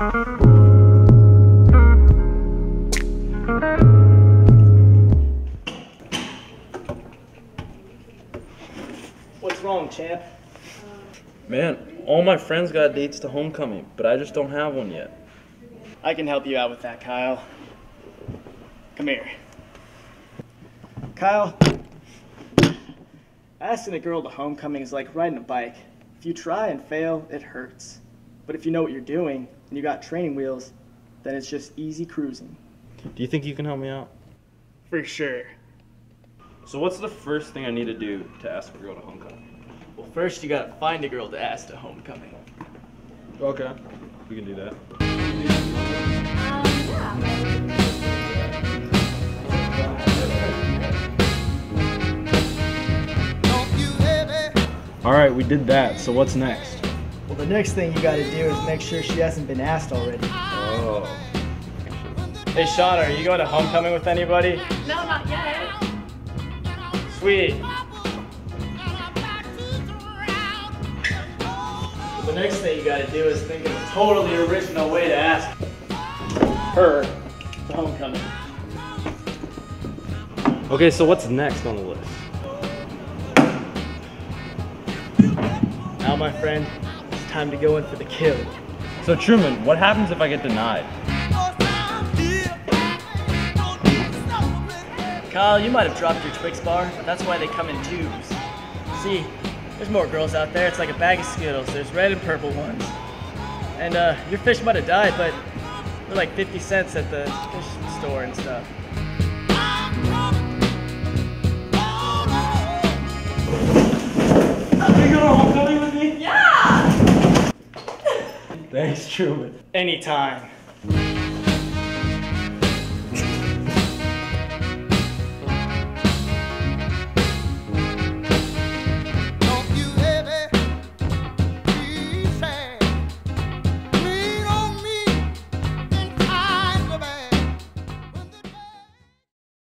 What's wrong, champ? Man, all my friends got dates to homecoming, but I just don't have one yet. I can help you out with that, Kyle. Come here. Kyle, asking a girl to homecoming is like riding a bike. If you try and fail, it hurts. But if you know what you're doing, and you got training wheels, then it's just easy cruising. Do you think you can help me out? For sure. So what's the first thing I need to do to ask a girl to homecoming? Well, first you gotta find a girl to ask to homecoming. Okay. We can do that. All right, we did that. So what's next? Well, the next thing you gotta do is make sure she hasn't been asked already. Oh. Hey, Shauna, are you going to homecoming with anybody? No, not yet. Sweet. Well, the next thing you gotta do is think of a totally original way to ask her to homecoming. Okay, so what's next on the list? Now, my friend, it's time to go in for the kill. So Truman, what happens if I get denied? Kyle, you might have dropped your Twix bar, but that's why they come in tubes. See, there's more girls out there. It's like a bag of Skittles. There's red and purple ones. And uh, your fish might have died, but they're like 50 cents at the fish store and stuff. Thanks, Truman. Anytime.